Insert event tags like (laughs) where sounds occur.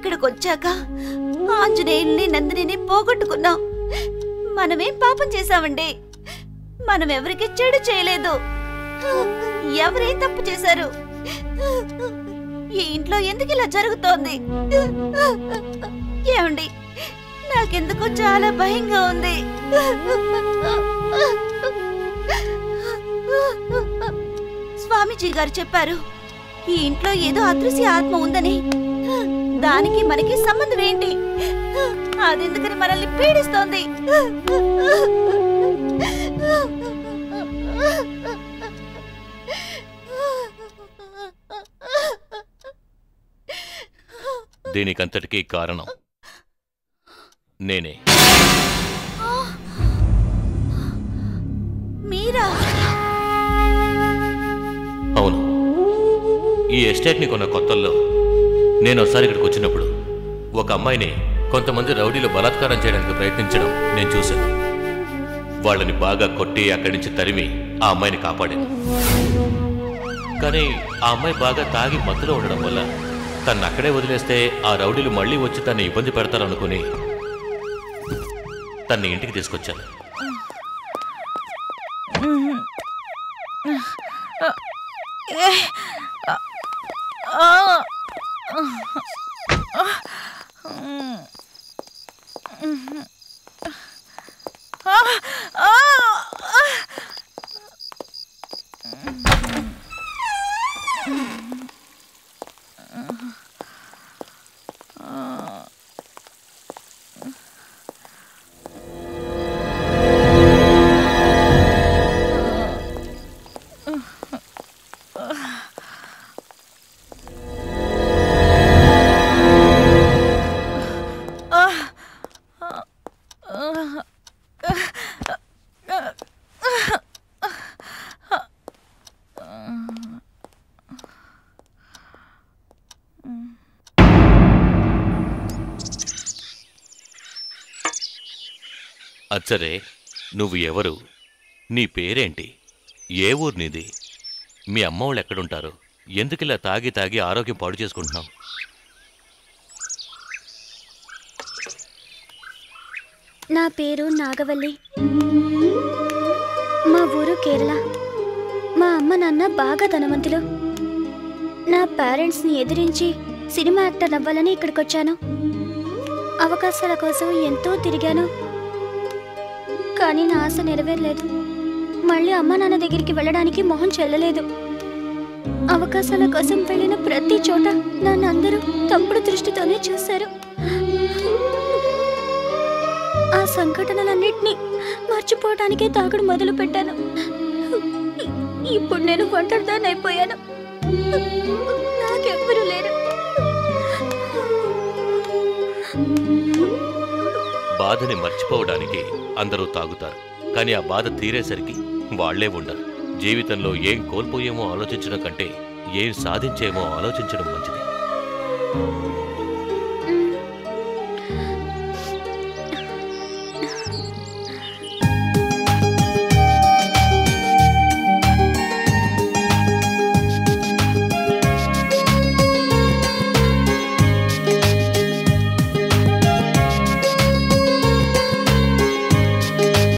ఇక్కడికి వచ్చాక ఆంజనేయుల్ని నందిని పోగొట్టుకున్నాం. మనమేం పాపం చేశామండి? మనం ఎవరికి చెడు చేయలేదు. ఎవరేం తప్పు చేశారు? ఈ ఇంట్లో ఎందుకు ఇలా జరుగుతోంది? ఏమండి నాకెందుకు చాలా భయంగా ఉంది. స్వామీజీ గారు చెప్పారు ఈ ఇంట్లో ఏదో అదృశ్య ఆత్మ ఉందని. దానికి మనకి సంబంధం ఏంటి? అదెందుకని మనల్ని పీడిస్తోంది? దీనికంతటికీ కారణం నేనే. మీరా? అవును. ఈ ఎస్టేట్ని కొన్న కొత్తల్లో నేను ఒకసారి ఇక్కడికి వచ్చినప్పుడు ఒక అమ్మాయిని కొంతమంది రౌడీలు బలాత్కారం చేయడానికి ప్రయత్నించడం నేను చూశాను. వాళ్ళని బాగా కొట్టి అక్కడి నుంచి తరిమి ఆ అమ్మాయిని కాపాడాను. కానీ ఆ అమ్మాయి బాగా తాగి మత్తులో ఉండడం వల్ల తను అక్కడే వదిలేస్తే ఆ రౌడీలు మళ్ళీ వచ్చి తన్ని ఇబ్బంది పెడతారనుకుని తన్ని ఇంటికి తీసుకొచ్చాను. Oh. (laughs) అచ్చరే నువ్వు ఎవరు? నీ పేరేంటి? ఏ ఊరు నీది? మీ అమ్మ వాళ్ళు ఎక్కడుంటారు? ఎందుకు ఇలా తాగి తాగి ఆరోగ్యం పాడు చేసుకుంటున్నావు? నా పేరు నాగవల్లి. మా ఊరు కేరళ. మా అమ్మ నాన్న బాగా ధనవంతులు. నా పేరెంట్స్ని ఎదిరించి సినిమా యాక్టర్ అవ్వాలని ఇక్కడికి వచ్చాను అవకాశాల కోసం ఎంతో తిరిగాను. కానీ నా ఆశ నెరవేరలేదు. మళ్ళీ అమ్మ నాన్న దగ్గరికి వెళ్ళడానికి మొహం చెల్లలేదు. అవకాశాల కోసం వెళ్ళిన ప్రతి చోట నన్ను అందరూ తప్పుడు దృష్టితోనే చూశారు. ఆ సంఘటనలన్నింటినీ మర్చిపోవడానికే తాగుడు మొదలు పెట్టాను. ఇప్పుడు నేను ఒంటరిదాన్ని అయిపోయాను. బాధని మర్చిపోవడానికి అందరూ తాగుతారు. కానీ ఆ బాధ తీరేసరికి వాళ్ళే ఉండరు. జీవితంలో ఏం కోల్పోయేమో ఆలోచించడం కంటే ఏం సాధించేమో ఆలోచించడం మంచిది.